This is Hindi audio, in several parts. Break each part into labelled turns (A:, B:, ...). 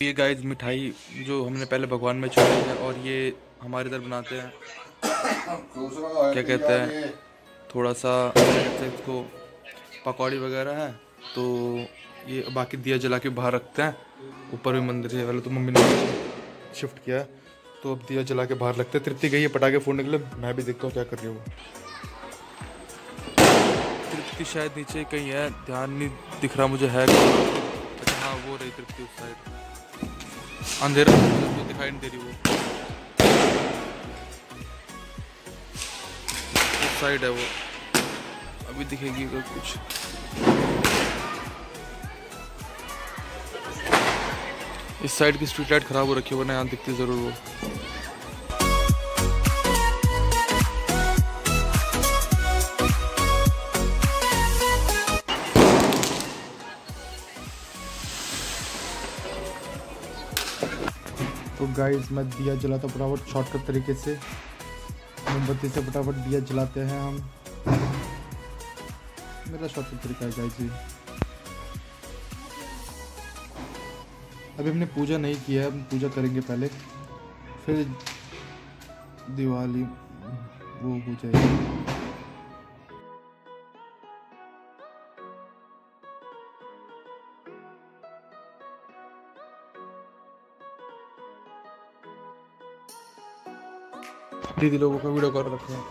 A: ये गाइस मिठाई जो हमने पहले भगवान में चढ़ाई है और ये हमारे इधर बनाते हैं। क्या कहते हैं? थोड़ा सा इसको, पकौड़ी वगैरह है तो ये बाकी दिया जला के बाहर रखते हैं। ऊपर भी मंदिर है, पहले तो मम्मी ने शिफ्ट किया तो अब दिया जला के बाहर रखते हैं। तृप्ति गई है पटाखे फोड़ने के लिए, मैं भी देखता हूँ क्या कर रही हूँ। तृप्ति शायद नीचे कहीं है, ध्यान नहीं दिख रहा मुझे, है अच्छा हाँ वो रही तृप्ति उस साइड अंधेरा दिखाई नहीं दे रही वो। साइड है वो। अभी दिखेगी अगर कुछ। इस साइड की स्ट्रीट लाइट खराब हो रखी है, वरना यहाँ दिखती ज़रूर वो। तो गाइस मैं दिया जलाता फटाफट शॉर्टकट तरीके से। मोमबत्ती से फटाफट दिया जलाते हैं हम। मेरा शॉर्टकट तरीका है गाइस जी अभी हमने पूजा नहीं किया है, हम पूजा करेंगे पहले। फिर दिवाली, वो हो जाएगी। दीदी लोगों का वीडियो कॉल रखे हैं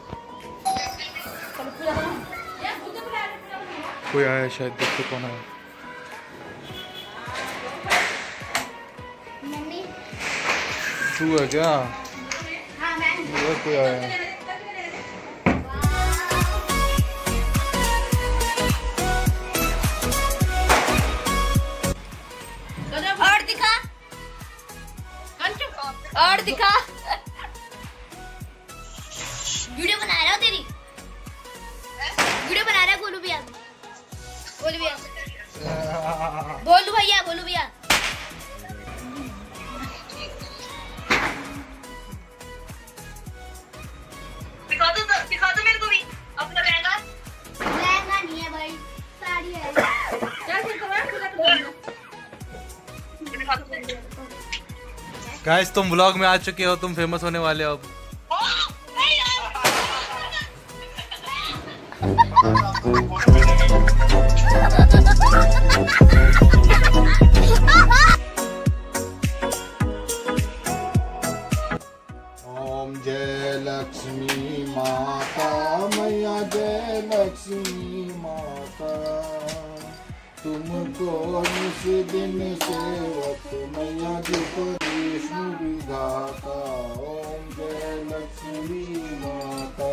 A: कोई आया शायद देखते कौन आया। तू है क्या? उधर कोई आया। है
B: और दिखा। और दिखा।
A: गाइस तुम व्लॉग में आ चुके हो, तुम फ़ेमस होने वाले हो अब।
C: ओम जय लक्ष्मी माता, मैया जय लक्ष्मी माता तुमको निस दिन से सेवक, मैया जी को विष्णु विधाता ओम जय लक्ष्मी माता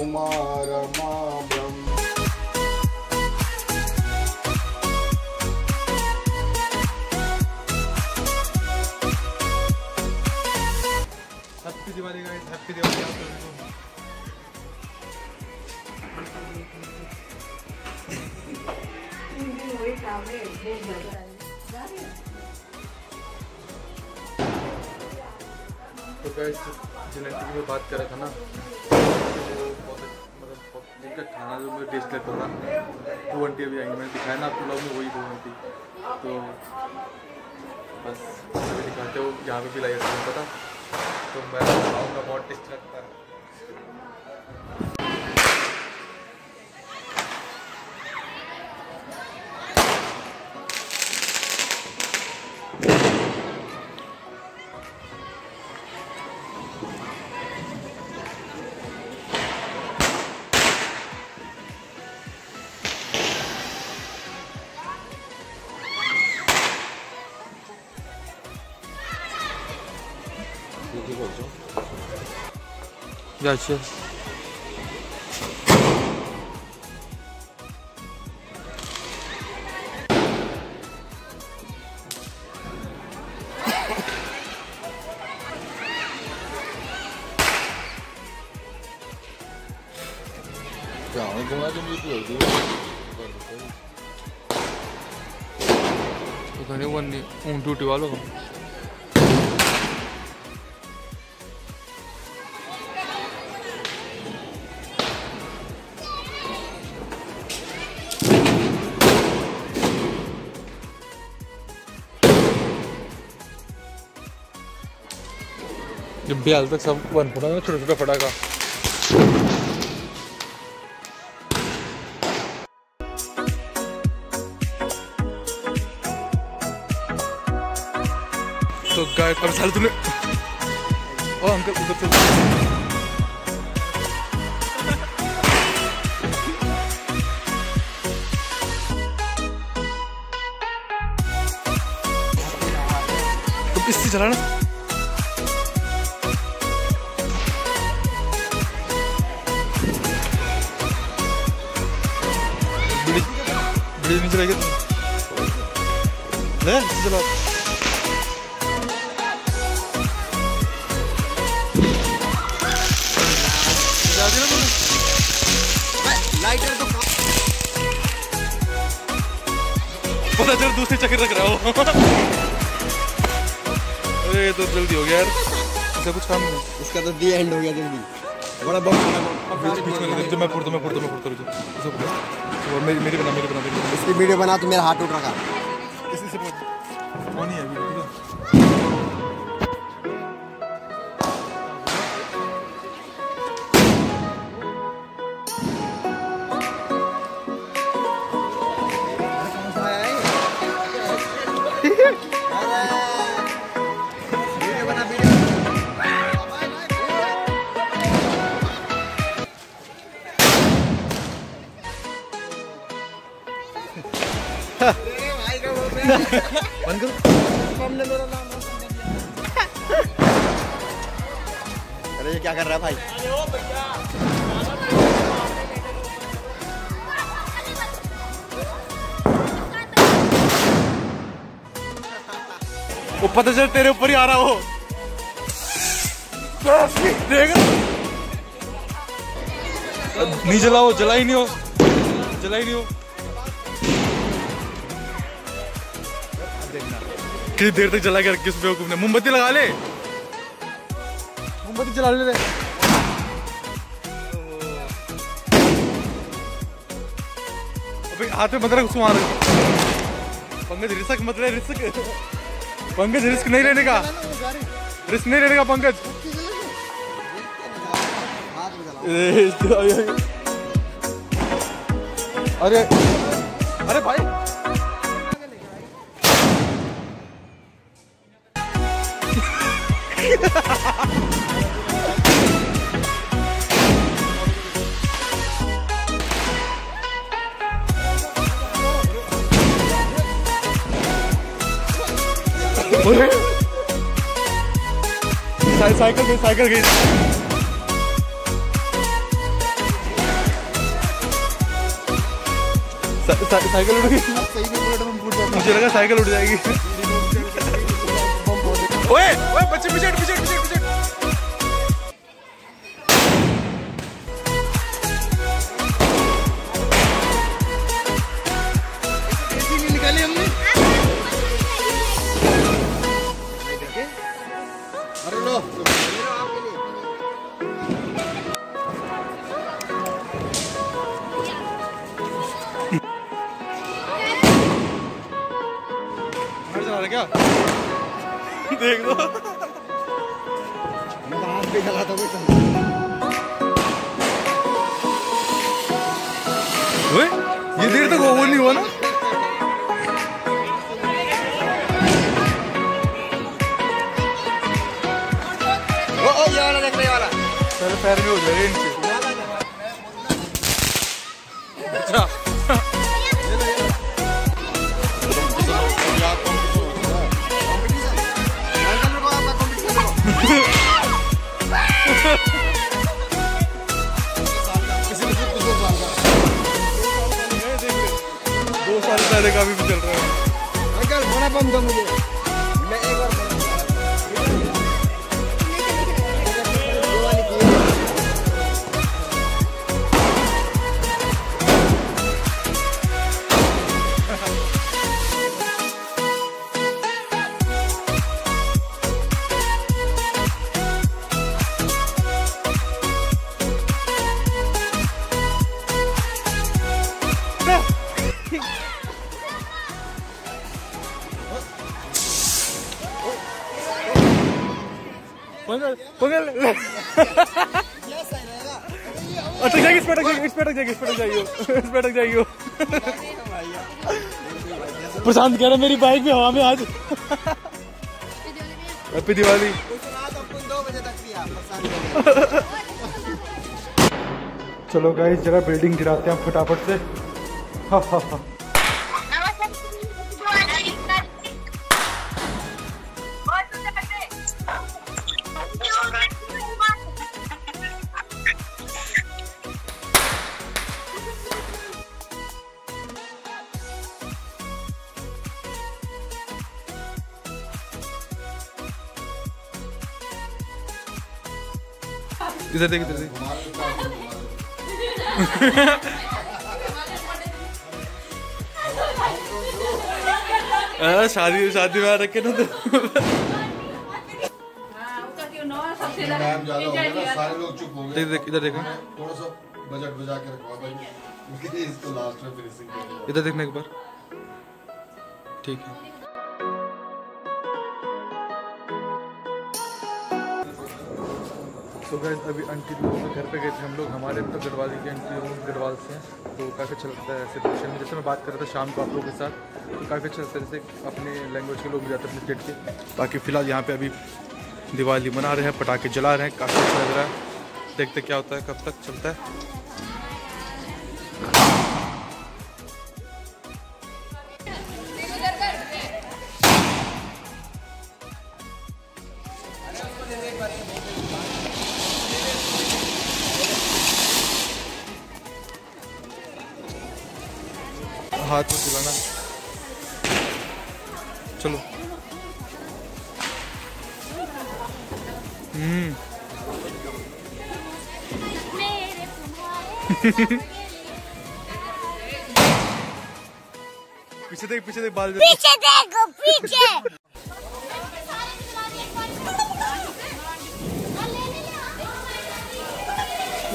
C: उमा रमा ब्रह्म
A: happy Diwali guys happy Diwali आप लोगों को। तो गैस जेनेटिक में बात कर था ना? इनका मतलब जिनका खाना जो मुझे टेस्ट करता था टू वनटी अभी आएँगे। मैंने दिखाया ना आपको ब्लॉग में वही टू वनटी तो बस, अभी दिखाते हो यहाँ पे भी लाइए पता? तो मैं खाऊँगा बहुत टेस्ट लगता है। আছে 长得从来就没做过。我感觉问你，我们都丢了吧？भी हाल तक सब बन पड़ा ना छोटा छोटा फटाका तो गाय अब साले तूने ओ, अंकल, उधर चल तो इससे चलाना चला दी ना तूने पता चल दूसरे चक्कर रख रहा हो अरे ये तो जल्दी हो गया यार इसका कुछ काम नहीं
D: इसका तो दी एंड हो गया जल्दी बड़ा
A: बम में। जो मैं पुरता मैं पुरता मैं पुरता रुको मेरी मेरी बना मेरी बना
D: इसकी वीडियो बना तो मेरा हाथ उठ रखा।
A: इसी से फ़ोन ही है पता चल तेरे ऊपर ही आ रहा हो देख। नहीं जलाओ जला ही नहीं हो। जला ही नहीं हो। कितनी देर तक जला के रखी उस बेवकूफ़ ने? मोमबत्ती लगा ले। मोमबत्ती जला ले अबे हाथ में मतलब उसको मार। पंकज रिस्क मत ले रिस्क। पंकज रिस्क नहीं लेने का। रिस्क नहीं लेने का पंकज। अरे। साइकिल गई साइकिल गई साइकिल उड़ गई। मुझे लगा साइकिल उड़ जाएगी। ओए ओए, बच्चे, पीछे पीछे Gidir tako ovo nije ono?
D: ओ ओ ये वाला देख ले वाला
A: चलो पैर भी उधर दो काफ़ी भी चल रहा है।
D: बड़ा बम दो मुझे
A: पंगल अटक जाएगी अटक जाएगी अटक जाएगी अटक अटक जाएगी प्रशांत कह रहा मेरी बाइक भी हवा में आज हैप्पी दिवाली चलो गाइस जरा बिल्डिंग गिराते हैं फटाफट से। हा हा हा इधर देख इधर देख। आ, शादी शादी में रखे ना तो। देख देख इधर देखो।
C: थोड़ा सा बजट बजा के रखवा भाई। इसको लास्ट में फिनिशिंग
A: इधर देखने एक बार। ठीक है। तो गाइस अभी आंटी लोगों के घर पे गए थे हम लोग। हमारे तो गढ़वाली के आंटी लोगों गढ़वाल से हैं। तो काफ़ी अच्छा लगता है ऐसे फ़ंक्शन में जैसे मैं बात कर रहा था शाम को आप लोगों के साथ तो काफ़ी अच्छा लगता है जैसे अपने लैंग्वेज के लोग भी जाते हैं अपने स्टेट के। बाकी फ़िलहाल यहाँ पर अभी दिवाली मना रहे हैं, पटाखे जला रहे हैं। काफ़ी अच्छा लग रहा है। देखते क्या होता है, कब तक चलता है। हाथ में चलाना चलो। हम्म। पीछे देख पीछे देख बाल
B: पीछे देखो पीछे।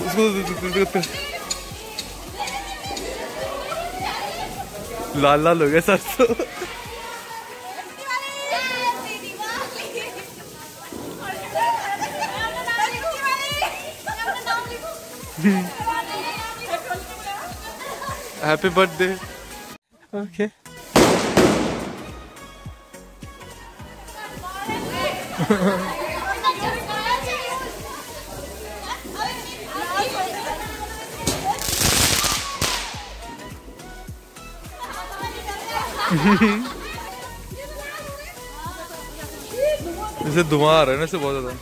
A: उसको लाल लाल हो गया सर तो। हैप्पी बर्थडे ओके जैसे धुआँ आ रहा है ना इससे बहुत ज़्यादा।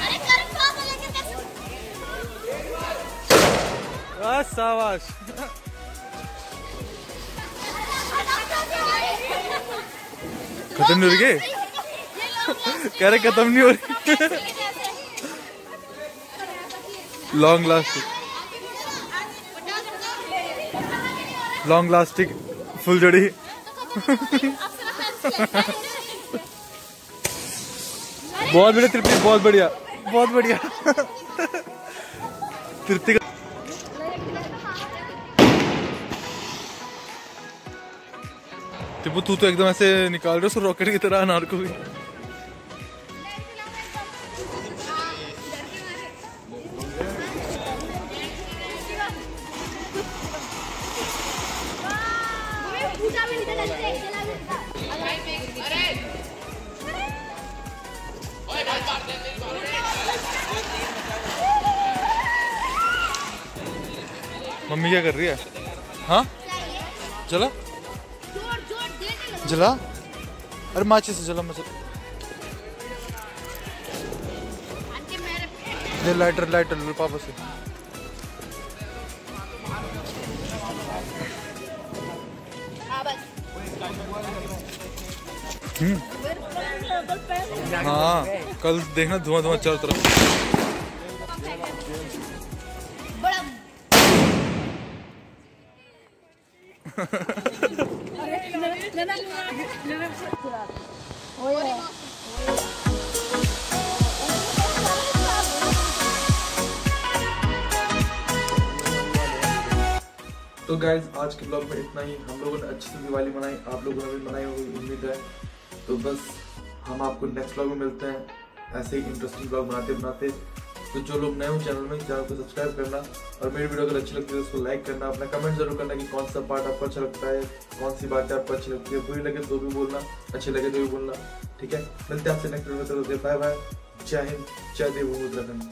B: अरे कर
A: खत्म नहीं हो रही कह रहे खत्म नहीं हो रही। Long lasting long lasting full जड़ी। बहुत बढ़िया तृप्ति बहुत बढ़िया। बहुत बढ़िया। तृप्ति का तू तो एकदम ऐसे निकाल रहे हो रॉकेट की तरह, अनार को भी। मम्मी क्या कर रही है? हाँ? चला। जला। अरे माचिस से जला मैं
B: आंटी
A: ले लाइटर लाइटर ले पापा से।
B: हाँ
A: हाँ कल देखना धुआँ धुआँ चारों तरफ़। आज के ब्लॉग में इतना ही। हम लोगों ने अच्छी से दिवाली मनाई, आप लोगों ने भी मनाई होगी, उम्मीद है। तो बस, हम आपको नेक्स्ट ब्लॉग में मिलते हैं। ऐसे ही इंटरेस्टिंग ब्लॉग बनाते बनाते। तो जो लोग नए हो चैनल में चैनल को सब्सक्राइब करना। और मेरी वीडियो अगर अच्छी लगती है तो उसको लाइक करना। अपना कमेंट ज़रूर करना कि कौन सा पार्ट आपको अच्छा लगता है, कौन सी बातें आपको अच्छी लगती है। बुरी लगे तो भी बोलना, अच्छी लगे तो भी बोलना। ठीक है? मिलते हैं आपसे नेक्स्ट वीडियो में। बाय बाय जय हिंद, जय देव उत्तराखंड